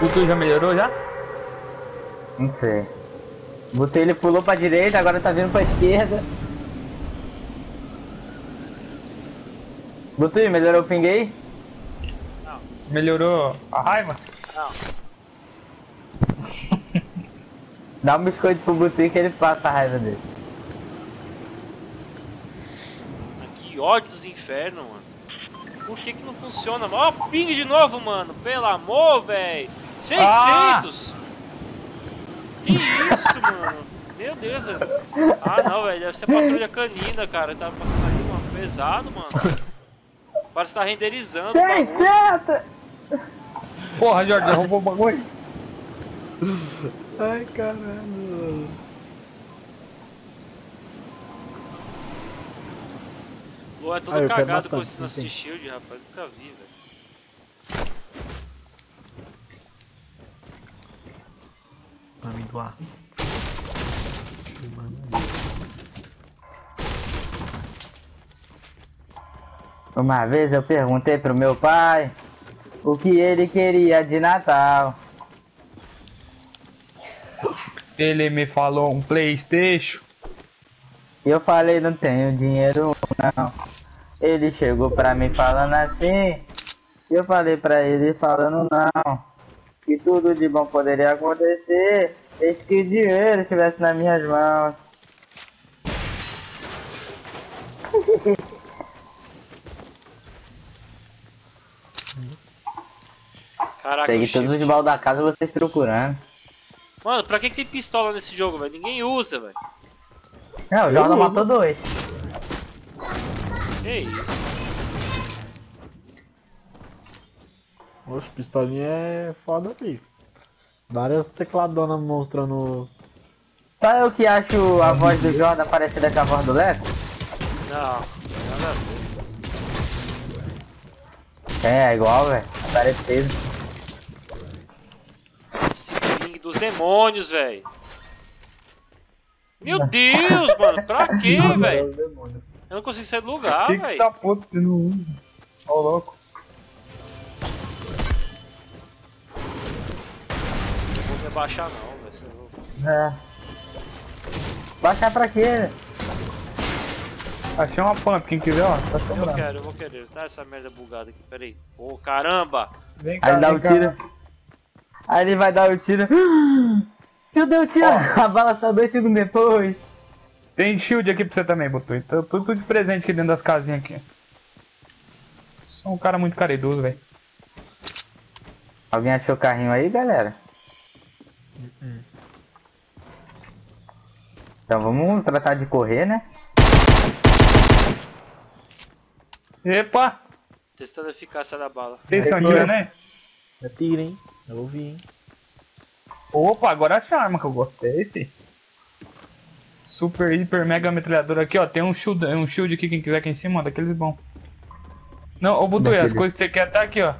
O tu já melhorou já? Não sei. Botei ele pulou pra direita, agora tá vindo pra esquerda. Botei, melhorou o ping aí? Melhorou a raiva? Não. Dá um biscoito pro Butui que ele passa a raiva dele. Que ódio dos infernos, mano. Por que que não funciona? Ó, ping de novo, mano. Pelo amor, velho. 600. Que isso, mano. Meu Deus, velho. Ah, não, velho. Deve ser patrulha canina, cara. Tá passando ali, mano. Pesado, mano. Parece que tá renderizando. o bagulho. 600! Porra, Jorge, roubou o bagulho. Ai, caralho. Lô é todo Ah, quero cagado com esse tem. Shield, rapaz. Nunca vi, velho. Amendoar. Uma vez eu perguntei pro meu pai o que ele queria de Natal. Ele me falou um Playstation. E eu falei, não tenho dinheiro não. Ele chegou pra mim falando assim. E eu falei pra ele falando não. Que tudo de bom poderia acontecer. Desde que o dinheiro estivesse nas minhas mãos. Caraca, Peguei todos os baús da casa vocês procurando. Mano, pra que, que tem pistola nesse jogo, velho? Ninguém usa, velho. Não, o Jordan matou dois. Que isso? Oxe, pistolinha é foda, bicho. Várias tecladonas mostrando. Só eu que acho a voz do Jordan parecida com a voz do Leco? Não, nada a ver. É, é igual, velho. Parecido. Esse ping dos demônios, velho. Meu Deus, mano, pra quê, velho? Eu não consigo sair do lugar, que que velho. tá puto que não usa? Ô louco. Não vou me abaixar não, velho. Você é louco. É. Baixar pra quê? Achei uma pump, quem quiser, ó. Tá Eu sobrando. quero, eu vou querer. Tá essa merda bugada aqui, peraí. Ô, caramba! Vem Aí ele dá o tiro. Aí ele vai dar o tiro. Meu Deus, o tiro! A bala só dois segundos depois. Tem shield aqui pra você também, Butu. Então tudo, tudo de presente aqui dentro das casinhas aqui. Sou um cara muito caridoso, velho. Alguém achou o carrinho aí, galera? Então vamos tratar de correr, né? Epa! Testando a eficácia da bala. Vocês estão Retorno. tirando aí? É tiro, hein? Eu ouvi, hein? Opa, agora achei a arma que eu gostei, fi. Super, hiper, mega metralhadora aqui, ó. Tem um shield, um shield aqui, quem quiser aqui em cima, ó, daqueles bom. Não, ô Butu, as coisas que você quer tá aqui, ó.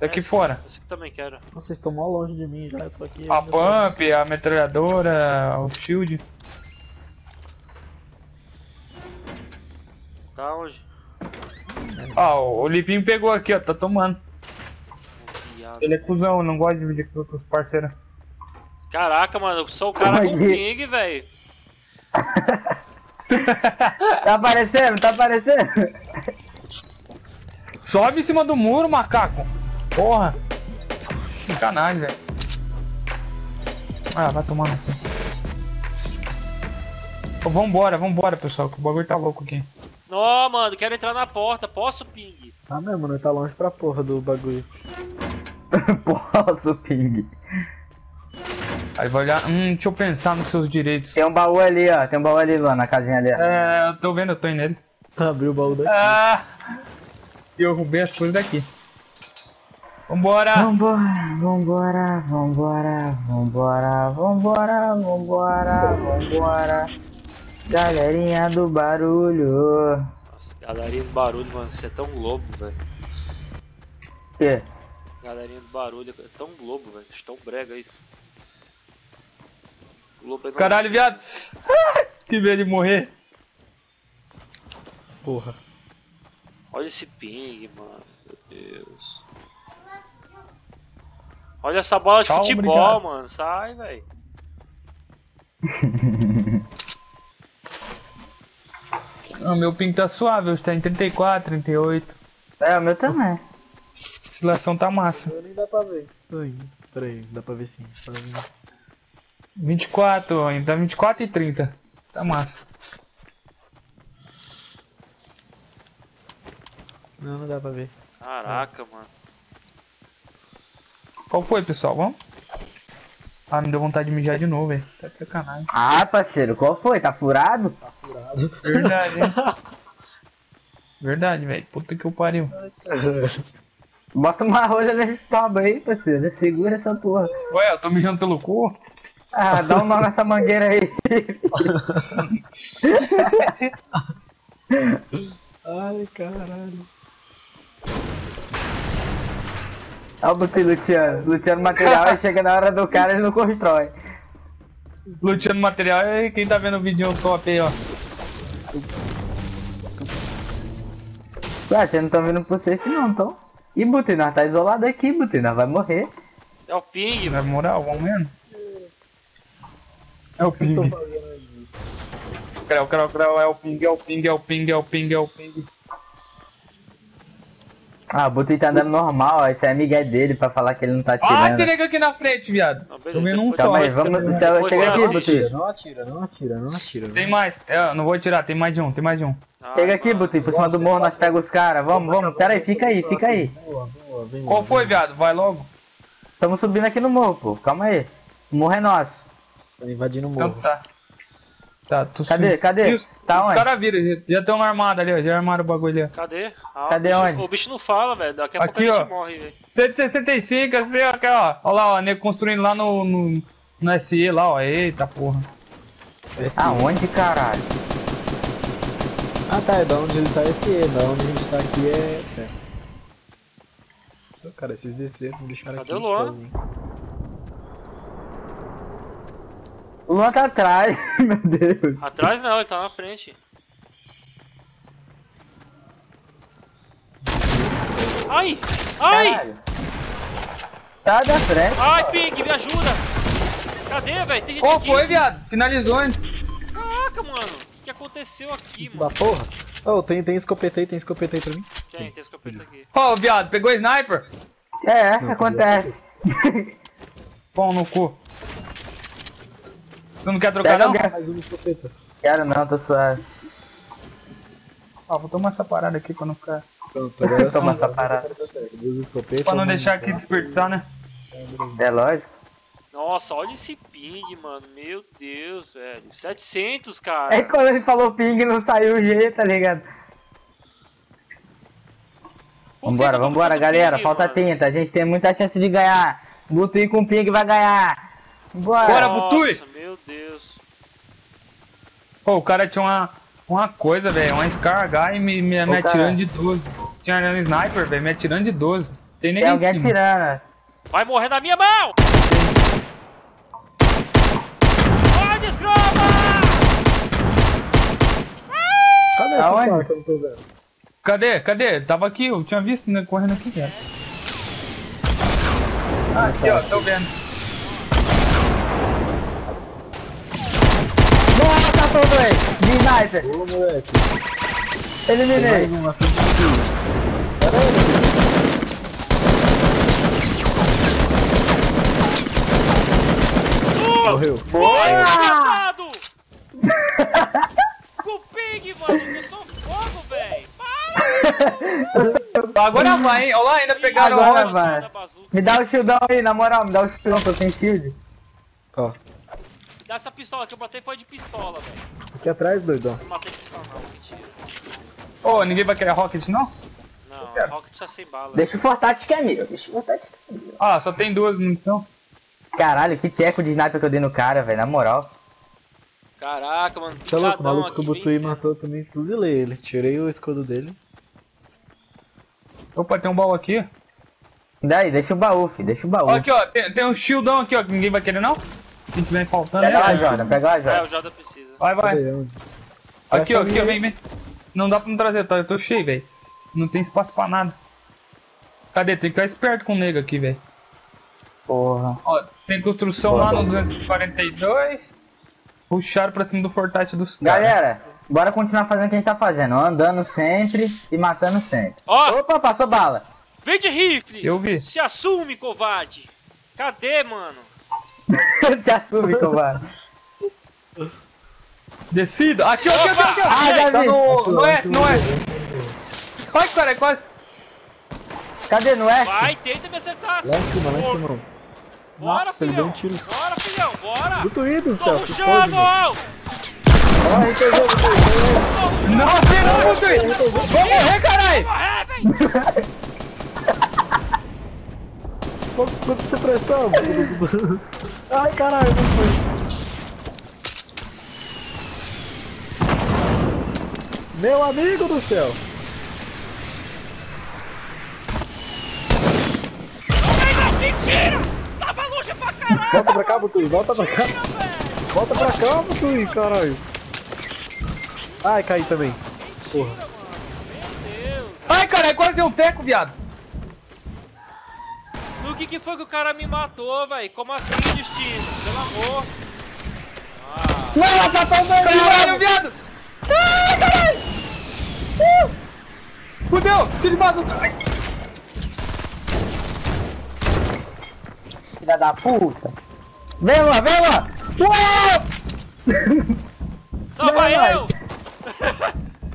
Daqui Essa- fora. Essa que eu também quero. Vocês estão mal longe de mim já, eu tô aqui. A pump, a metralhadora, o shield. Tá onde? Ó, o Lipinho pegou aqui, ó, tá tomando. Viado. Ele é cuzão, não gosta de dividir com os parceiros. Caraca, mano, eu sou o cara com Aí. ping, velho. Tá aparecendo? Tá aparecendo? Sobe em cima do muro, macaco. Porra. Sacanagem, velho. Ah, vai tomar no cu. Ô, vambora, vambora, pessoal, que o bagulho tá louco aqui. Ó, mano, quero entrar na porta. Posso, ping? Tá mesmo, né? Tá longe pra porra do bagulho. Posso, ping. Aí vai olhar, hum, deixa eu pensar nos seus direitos. Tem um baú ali, ó. Tem um baú ali, lá na casinha ali, ó. É, eu tô vendo, eu tô indo nele. Abriu o baú daqui. Ah! Eu roubei as coisas daqui. Vambora! Vambora, vambora, vambora, vambora, vambora, vambora, vambora. Galerinha do barulho. Nossa, galerinha do barulho, mano, você é tão globo, velho. Que? Galerinha do barulho, é tão globo, velho. Tão brega isso. Globo é Caralho, viado! Ah, que medo de morrer. Porra. Olha esse ping, mano. Meu Deus. Olha essa bola de Tchau, futebol, obrigado. mano. Sai, velho. O meu ping tá suave, hoje tá em 34, 38. É, o meu também. A oscilação tá massa. Eu nem dá pra ver. Ai, peraí, dá pra ver sim. Tá vendo? 24, ainda 24 e 30. Tá massa. Não, não dá pra ver. Caraca, mano. Qual foi, pessoal? Vamos? Ah, me deu vontade de mijar de novo, velho. Tá de sacanagem. Ah, parceiro, qual foi? Tá furado? Verdade, hein? Verdade, velho. Puta que eu pariu. Bota uma rolha nesse toba aí, parceiro. Segura essa porra. Ué, eu tô mijando pelo cu? Ah, dá um nó nessa mangueira aí. Ai, caralho. Olha o Buti Luciano. Luciano material aí chega na hora do cara ele não constrói. Luteando material e quem tá vendo o vídeo top aí, ó. Ué, vocês não estão vindo pro safe não, então. Ih, Buti, nós tá isolado aqui, Buti, nós vai morrer. É o ping, Na mano. moral, vamos mesmo? É o ping. fazendo aí? Creu, creu, creu. É o ping, é o ping, é o ping, é o ping, é o ping. Ah, o Buti tá andando normal, ó. Esse é Miguel dele pra falar que ele não tá Ah, atirando. tem nego aqui na frente, viado. Não, beleza, Tô vendo um só. Calma aí, mas vamos. Chega, Depois chega aqui. Buti. Não atira, não atira, não atira. Tem mais. É, eu não vou tirar, tem mais de um, tem mais de um. Ah, Chega aqui, mano. Buti, por cima do morro nós pega os caras. Vamos, vamos. Pera aí, fica aí, fica aí. Boa, boa, vem Qual foi, vem viado? Vai logo. Tamo subindo aqui no morro, pô. Calma aí. O morro é nosso. Tá invadindo o Então morro. tá. Tá, tu Cadê? Cadê? E os, Tá os onde? caras viram, já- já estão armados ali, ó. Já armaram o bagulho ali. Cadê? Ah, Cadê o bicho, onde? O bicho não fala, velho. Daqui a Aqui, pouco a ó. gente morre, velho. 165, assim, ó, aqui, ó. Olha lá, ó, nego construindo lá no, no, no SE lá, ó. Eita porra. Aonde, caralho? Ah tá, é da onde ele tá esse E, da onde a gente tá aqui é. é. Cara, esses desceram, deixaram Cadê aqui. o Luan? O Luan tá atrás, meu Deus. Atrás não, ele tá na frente. Ai! Ai! Caralho. Tá da frente. Ai, Ping, me ajuda! Cadê, velho? Tem gente Qual aqui. foi, viado? Finalizou, hein? Caraca, mano. O que aconteceu aqui, Da mano? porra? Oh, tem, tem escopeta aí, tem escopeta aí pra mim? Tem, tem escopeta aqui. Ó, viado, pegou sniper? É, acontece. Pão no cu. Tu não quer trocar, Pega não? alguém. Mais uma escopeta. Quero não, tô suave. Ó, vou tomar essa parada aqui quando ficar. Pronto, agora Toma sim, essa parada. certo. Duas escopetas. Pra não deixar aqui desperdiçar, né? É lógico. Nossa, olha esse ping, mano. Meu Deus, velho. 700, cara. É quando ele falou ping não saiu o G, tá ligado? Por que Vambora, que eu vambora, galera. ping, Falta mano? 30. A gente tem muita chance de ganhar. Butuí com ping vai ganhar. Bora. Bora, Nossa, Butui. Pô, o cara tinha uma, uma coisa, velho. Uma Scar H e me, me, me atirando de 12. Tinha um sniper, velho, me atirando de 12. Tem Tem ninguém alguém atirando. Vai morrer na minha mão! Vai, desgrama! Cadê essa Aonde? placa? Eu não tô vendo. Cadê? Cadê? Tava aqui, eu tinha visto, né? Correndo aqui, velho. Ah, aqui, ó, tô vendo. Todo aí. De sniper. Ô, moleque. Eliminei. Mais um. Morreu. Boa, desgraçado! Com o ping, mano. Eu sou fogo, velho. Agora vai, hein? Olha lá, ainda pegaram Agora o vai. Me dá o shieldão aí, na moral, me dá o shieldão, tô sem shield. Ó, Dá essa pistola que eu botei foi de pistola, velho. aqui atrás, doidão. Não matei pistola, não. Mentira. Ô, ninguém vai querer rocket, não? Não. Rocket tá sem bala. Deixa o Fortat que é meu, deixa o Fortat que é meu. Ah, só tem duas munição. Caralho, que teco de sniper que eu dei no cara, velho, na moral. Caraca, mano. Você é louco, o maluco que o Butui matou também, fuzilei ele. Tirei o escudo dele. Opa, tem um baú aqui. Daí, deixa o baú, filho, deixa o baú. Ó, aqui, ó, tem, tem um shieldão aqui, ó, que ninguém vai querer, não? Se tiver faltando, Pega lá, né? Jordan, pega lá, É, Jordan. o Joda precisa. Vai, vai. Aqui, ó, aqui, ó, vem, vem. Não dá pra me trazer, tá? Eu tô cheio, velho. Não tem espaço pra nada. Cadê? Tem que ficar esperto com o nego aqui, velho. porra. Ó, tem construção lá no 242. Puxaram pra cima do fortate dos caras. Galera, bora continuar fazendo o que a gente tá fazendo. Andando sempre e matando sempre. Ó, Opa, passou bala. vem de rifle! Eu vi. Se assume, covarde! Cadê, mano? Se assume, covarde. Descida. Aqui, aqui, aqui, aqui. Ah, já Tá vi. no, no S, no S. Ai, cara, quase. Cadê no S? Vai, tenta me acertar! Lá em cima, lá em cima. Bora, Nossa, ele deu filhão! um tiro. Bora, filhão, bora! Tô indo, Tô céu. mano. Ó, Ó, RPG, RPG. Não, não. Vou morrer, caralho. Morrer, velho! Quanto supressão? Ai, caralho, não foi. Meu amigo do céu. Mentira! Tava longe pra caralho! Volta pra cá, Butui, volta pra cá. Volta pra cá, Butui, caralho. Ai, caí também. Porra. Ai, caralho, quase deu um teco, viado. Que que foi que o cara me matou, velho? Como assim, destino? Pelo amor! Ah, Não, ela tá tomando Caralho, viado. Ai, caralho. Uh. Fudeu, tiro de. Ai. Filha da puta. Vem lá, vem lá. Uou! salva Vai, vai. eu!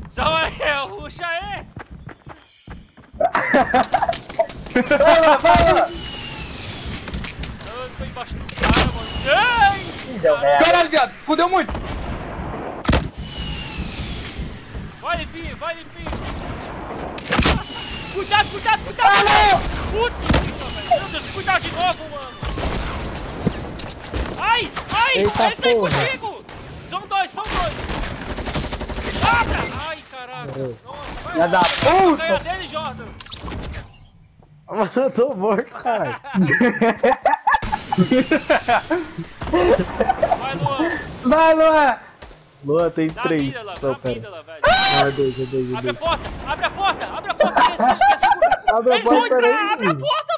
salva eu! Ruxa aí! Vai lá, vai lá. Embaixo dos caras, mano. Ai! Merda. Caralho, viado, fudeu muito. Vai, limpinho, vai, limpinho! Cuidado, cuidado, cuidado! Putz, velho. Meu Deus, cuidado de novo, mano! Ai, ai, Eita ele aí porra. contigo! São dois, são dois! Mata! Ai, vai Filha da puta. Ganha dele, Jordan! Mano, eu tô morto, caralho. Vai, Luan! Vai, Luan. Luan tem Dá três. vida Não, dá pera. vida velho! É dois, dois, é Abre a dois. porta! Abre a porta! Abre a porta! Esse, esse segura! Abre a Eles vão porta. Abre a porta,